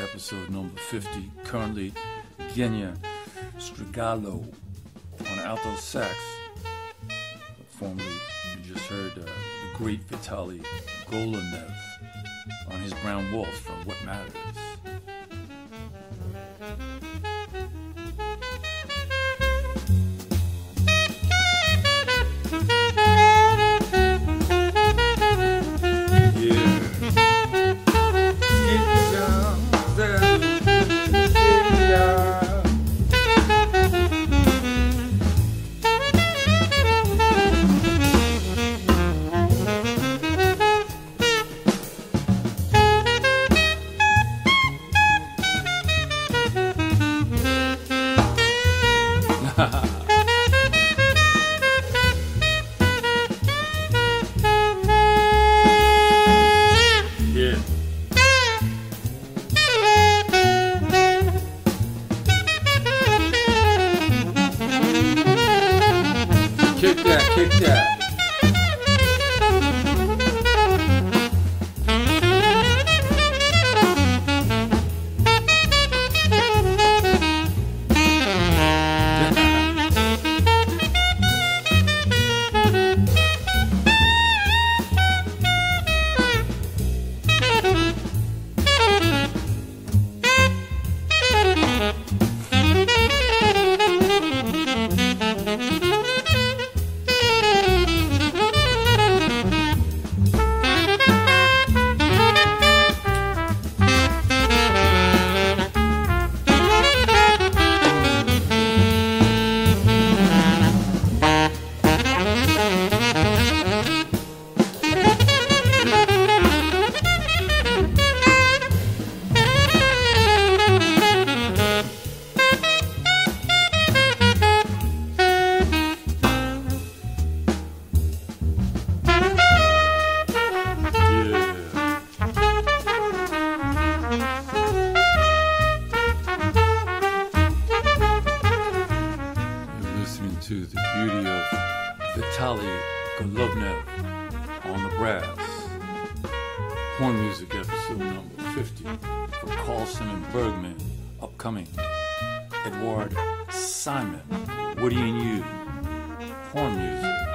episode number 50. Currently, Genya Strigalo on alto sax. Formerly, you just heard uh, the great Vitaly Golovnev on his brown waltz from What Matters. The beauty of Vitaly Golovnev on the brass. Horn music episode number 50 for Carlson and Bergman. Upcoming. Edward Simon, Woody and You. Horn music.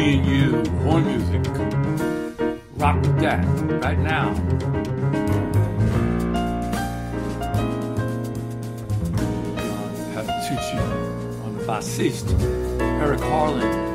Woody and You, horn music. Rock with that right now. Patitucci on the bassist. Eric Harland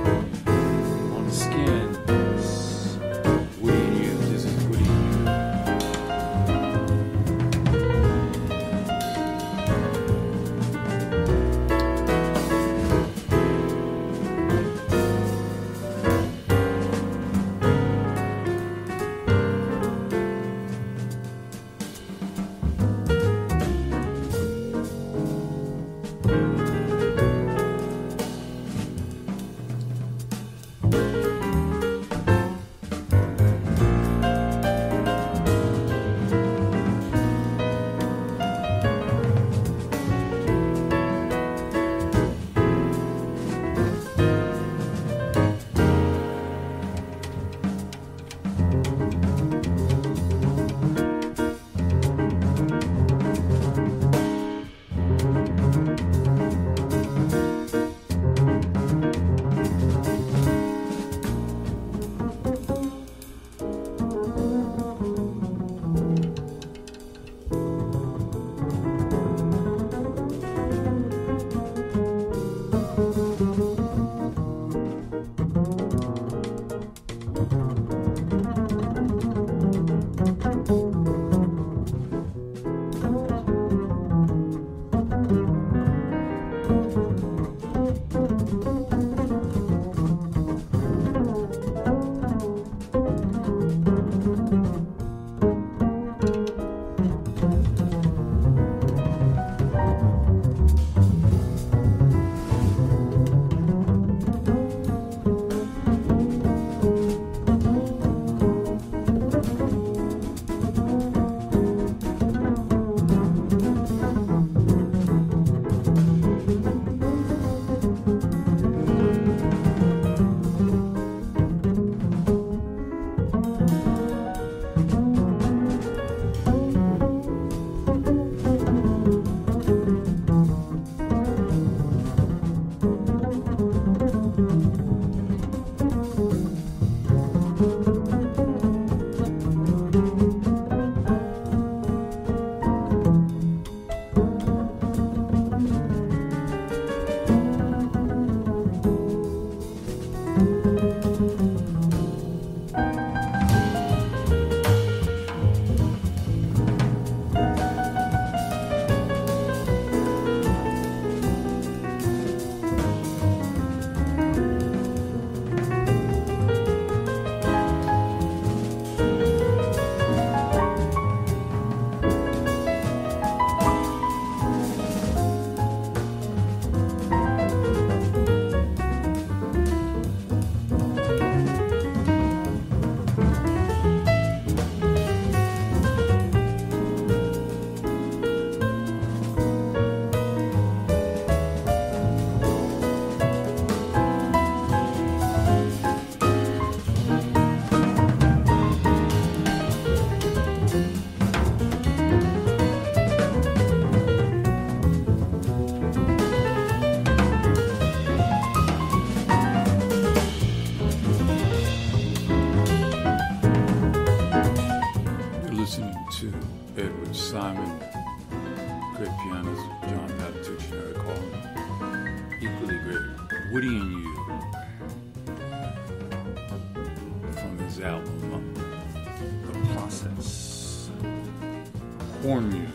Process. Horn